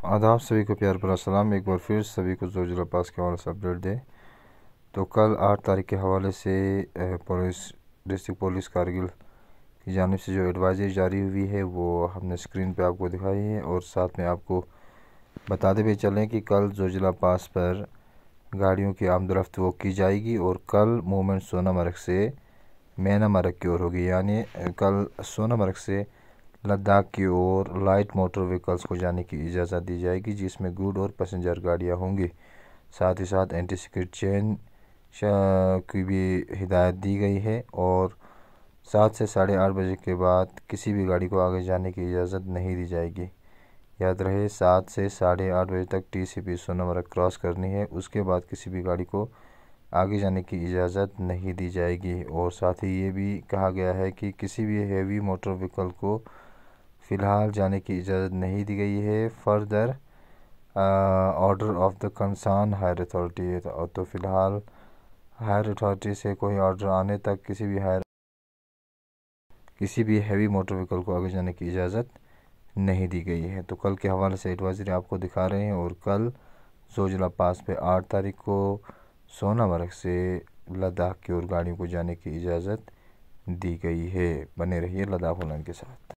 आदाब, सभी को प्यार भरा सलाम। एक बार फिर सभी को जोजिला पास के हवाले से अपडेट दें। तो कल आठ तारीख के हवाले से पुलिस, डिस्ट्रिक्ट पुलिस कारगिल की जानब से जो एडवाइजरी जारी हुई है, वो हमने स्क्रीन पे आपको दिखाई है और साथ में आपको बताते हुए चलें कि कल जोजिला पास पर गाड़ियों की आमदरफ्त वो की जाएगी और कल मूवमेंट सोनामर्ग से मैना मरग की ओर होगी। यानी कल सोनामर्ग से लद्दाख की ओर लाइट मोटर व्हीकल्स को जाने की इजाज़त दी जाएगी, जिसमें गुड और पैसेंजर गाड़ियाँ होंगी। साथ ही साथ एंटी सिक्योरिट चेन की भी हिदायत दी गई है और सात से साढ़े आठ बजे के बाद किसी भी गाड़ी को आगे जाने की इजाज़त नहीं दी जाएगी। याद रहे, सात से साढ़े आठ बजे तक T C P Sonamarg cross करनी है, उसके बाद किसी भी गाड़ी को आगे जाने की इजाज़त नहीं दी जाएगी। और साथ ही ये भी कहा गया है कि किसी भी हेवी मोटर व्हीकल को फ़िलहाल जाने की इजाज़त नहीं दी गई है। Further order of the concern higher authority तो फ़िलहाल हायर अथॉरिटी से कोई ऑर्डर आने तक किसी भी हायर, किसी भी हैवी मोटर व्हीकल को आगे जाने की इजाज़त नहीं दी गई है। तो कल के हवाले से एडवाइजरी आपको दिखा रहे हैं और कल जोजिला पास पे आठ तारीख को सोनामर्ग से लद्दाख की ओर गाड़ियों को जाने की इजाज़त दी गई है। बने रहिए लद्दाख के साथ।